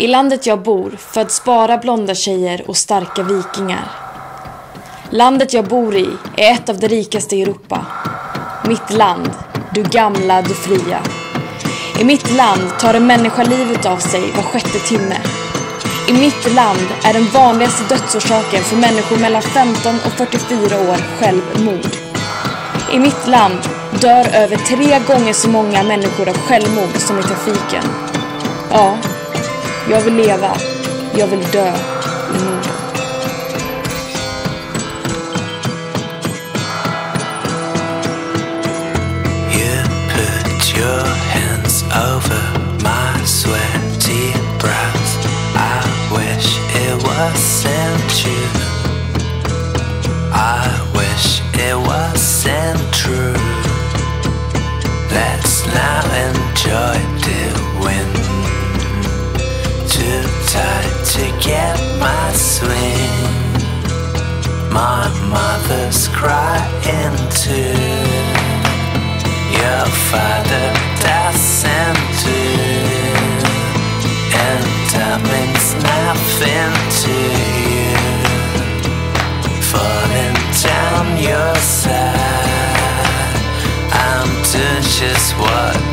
I landet jag bor föds bara blonda tjejer och starka vikingar. Landet jag bor i är ett av de rikaste i Europa. Mitt land, du gamla, du fria. I mitt land tar en människa livet av sig var sjätte timme. I mitt land är den vanligaste dödsorsaken för människor mellan 15 och 44 år självmord. I mitt land dör över tre gånger så många människor av självmord som i trafiken. Ja, jag vill leva. Jag vill dö Norden. You put your hands over my sweaty brows. I wish it wasn't June. I swing. My mother's crying too. Your father doesn't. And that means nothing to you. Falling down your side. I'm doing just what